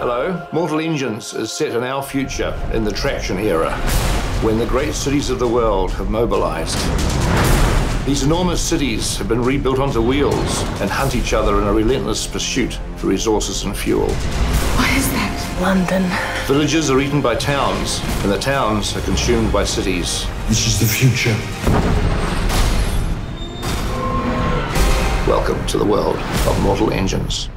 Hello. Mortal Engines is set in our future in the traction era, when the great cities of the world have mobilized. These enormous cities have been rebuilt onto wheels and hunt each other in a relentless pursuit for resources and fuel. What is that? London. Villages are eaten by towns, and the towns are consumed by cities. This is the future. Welcome to the world of mortal engines.